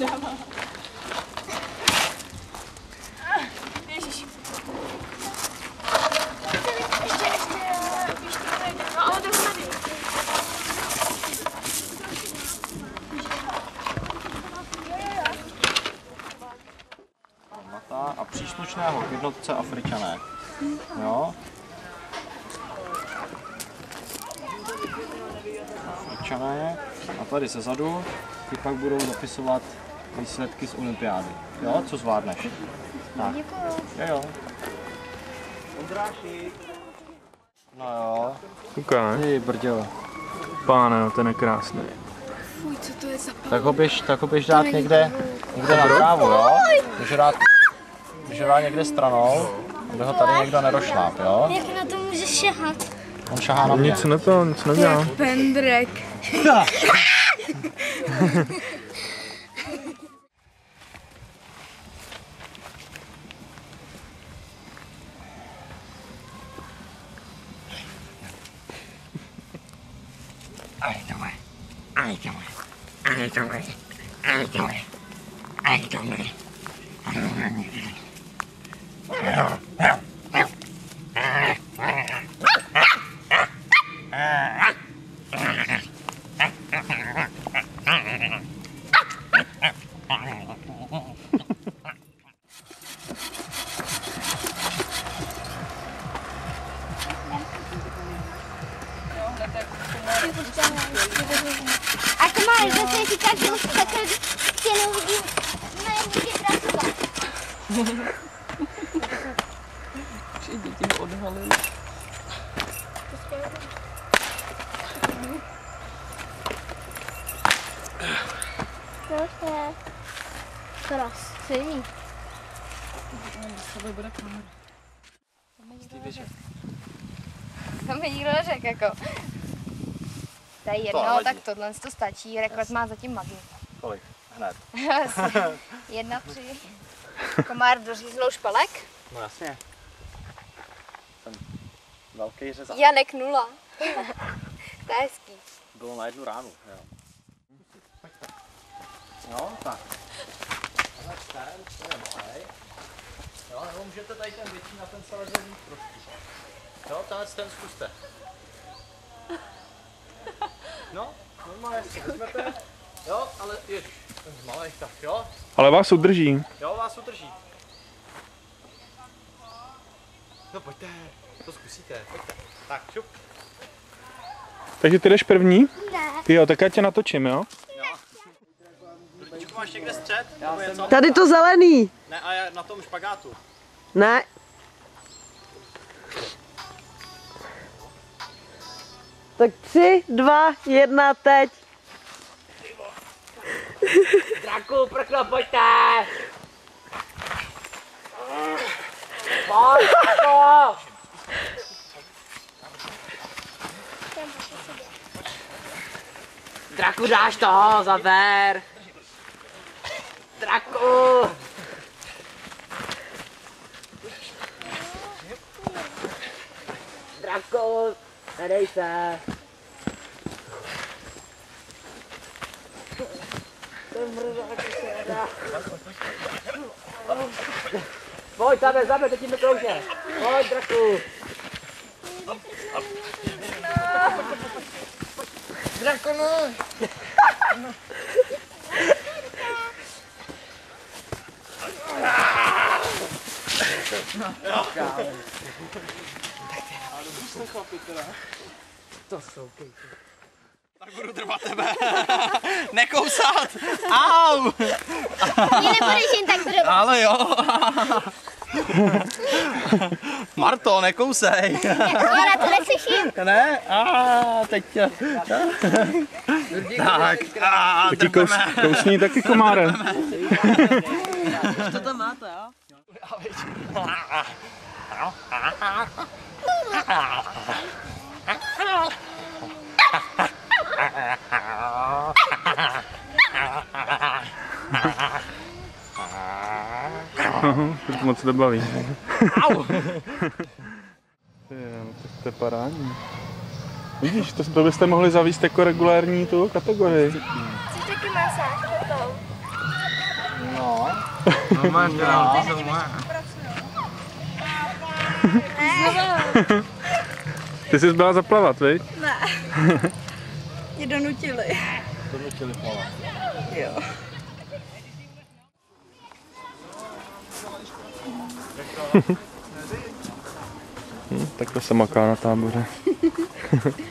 dává. A příslušného jednotce Afričané. Jo? Afričané. A tady se zadu ty pak budou zapisovat výsledky z olympiády. Jo, co zvládneš? Tak. Jo, jo. No jo. Kouká, ne? Ty brďo. Páne, no ten je krásný. Fuj, co to je za Tak ho běž, tak ho běž dát někde, někde na trávu, jo? Běž dát, běž dát někde stranou, aby ho tady někdo nerošláp, jo? Jak na to můžeš šahat? On šahá na mě. Nic ne to, nic nedělá. pendrek? あいとまいあいとまいあいとまいあいとまいあいとまいあいとまいあいとまい Ah! Zase říká, že už takhle tě neuvidím na jedné pracovat. Děti ho odhalili. To je krásný. Tohle bude kamera. To mi nikdo neřekl, jako. To je jedno, tak tohle to stačí, rekord má zatím magi. Kolik? Hned. Jedna, tři. Komár dořízlou špalek. No jasně. Jsem velký řezák. Janek nula. to je hezký. Bylo na jednu ránu, jo. Jo, tak. Ten, to je malej. Jo, nebo můžete tady ten větší na ten víc trošku. Jo, tenhle ten zkuste. No, normálně si vezmete. Jo, ale ježiš, ten z malých, tak jo. Ale vás udrží. Jo, vás udrží. No pojďte, to zkusíte, pojďte. Tak, šup. Takže ty jdeš první? Ne. Jo, tak já tě natočím, jo? Máš někde střed? Tady to zelený. Ne, a já na tom špagátu. Ne. Tak tři, dva, jedna, teď. Draku, prkno, pojďte! Pojď, Draku! Dáš to, zaber! Draku, nedej se! Pojď, zaber, zaber, teď ti kroužně. Pojď, draku. Draku, no. To jsou kejty. Tak budu drbat tebe. Nekousat. Au. Mě nebudeš jen tak drbat. Ale jo. Marto, nekousej. Já na to neslyším. Ne? A teď tě. Tak. A Taky kous, kousní taky komáre. To tam máte, jo? Teď moc to baví. Jo, tak to je parádní. Vidíš, to, to byste mohli zavíst jako regulární tu kategorii. Chceš taky masáž potom? No. No máš, dělám, to jsou moje. Ty jsi byla zaplavat, viď? Mě donutili. Donutili plavat. Jo. Hm, takhle se maká na táboře.